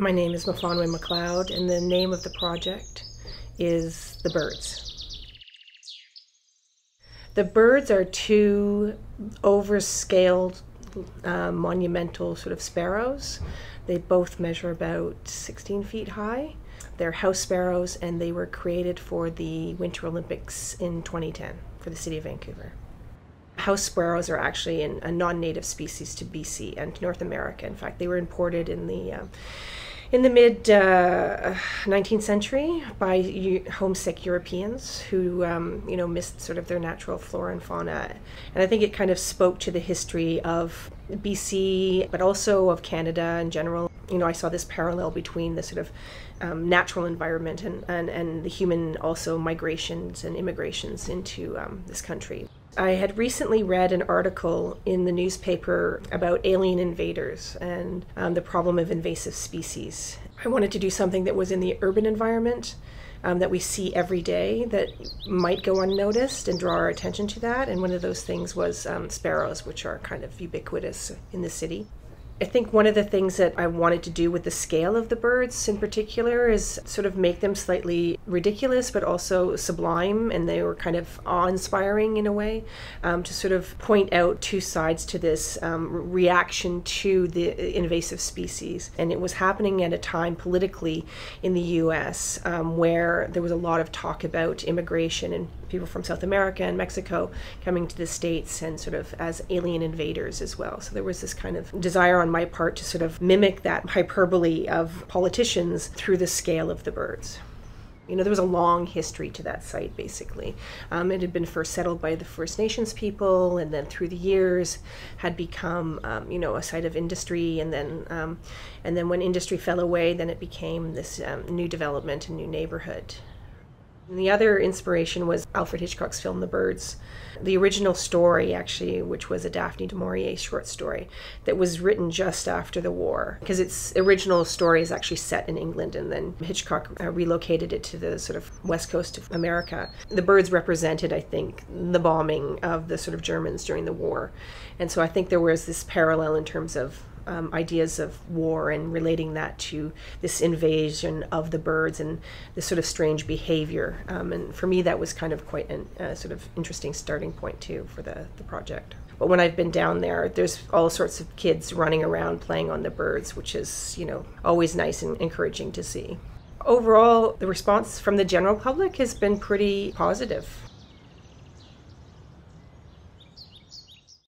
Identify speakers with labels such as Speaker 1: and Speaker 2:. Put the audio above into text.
Speaker 1: My name is Myfanwy Macleod, and the name of the project is The Birds. The birds are two overscaled, uh, monumental sort of sparrows. They both measure about 16 feet high. They're house sparrows, and they were created for the Winter Olympics in 2010 for the city of Vancouver. House sparrows are actually an, a non-native species to BC and North America. In fact, they were imported in the uh, in the mid uh, 19th century by homesick Europeans who, um, you know, missed sort of their natural flora and fauna. And I think it kind of spoke to the history of BC, but also of Canada in general. You know, I saw this parallel between the sort of um, natural environment and, and, and the human also migrations and immigrations into um, this country. I had recently read an article in the newspaper about alien invaders and um, the problem of invasive species. I wanted to do something that was in the urban environment um, that we see every day that might go unnoticed and draw our attention to that. And one of those things was um, sparrows, which are kind of ubiquitous in the city. I think one of the things that I wanted to do with the scale of the birds in particular is sort of make them slightly ridiculous but also sublime, and they were kind of awe inspiring in a way um, to sort of point out two sides to this um, reaction to the invasive species. And it was happening at a time politically in the US um, where there was a lot of talk about immigration and people from South America and Mexico coming to the States and sort of as alien invaders as well. So there was this kind of desire on my part to sort of mimic that hyperbole of politicians through the scale of the birds. You know, there was a long history to that site, basically. Um, it had been first settled by the First Nations people, and then through the years had become, um, you know, a site of industry. And then, um, and then when industry fell away, then it became this um, new development and new neighborhood. And the other inspiration was Alfred Hitchcock's film The Birds. The original story, actually, which was a Daphne du Maurier short story that was written just after the war, because its original story is actually set in England, and then Hitchcock uh, relocated it to the sort of west coast of America. The birds represented, I think, the bombing of the sort of Germans during the war. And so I think there was this parallel in terms of um, ideas of war and relating that to this invasion of the birds and this sort of strange behavior. Um, and for me, that was kind of quite a uh, sort of interesting starting point too for the, the project. But when I've been down there, there's all sorts of kids running around playing on the birds, which is, you know, always nice and encouraging to see. Overall, the response from the general public has been pretty positive.